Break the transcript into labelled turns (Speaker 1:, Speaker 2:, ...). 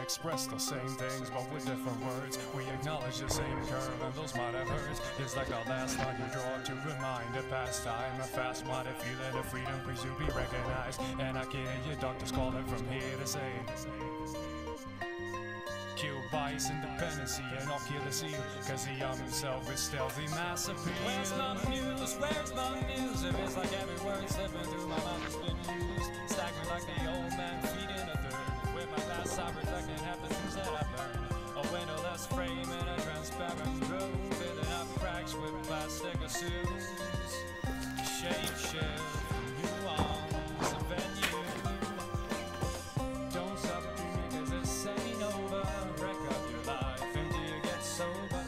Speaker 1: express the same things, but with different words. We acknowledge the same curve, and those might have hurt. It's like the last line you draw to remind a past time. A fast minded feeling of freedom, please to be recognized. And I can hear your doctors calling from here to say. Kill bias, and I'll kill seal. Cause he armed himself with stealthy mass appeal. Where's my news? Where's my news? If it's like every word slipping through my mouth has been used. pursues, venue. Don't stop dreaming cause this ain't over. Wreck up your life until you get sober.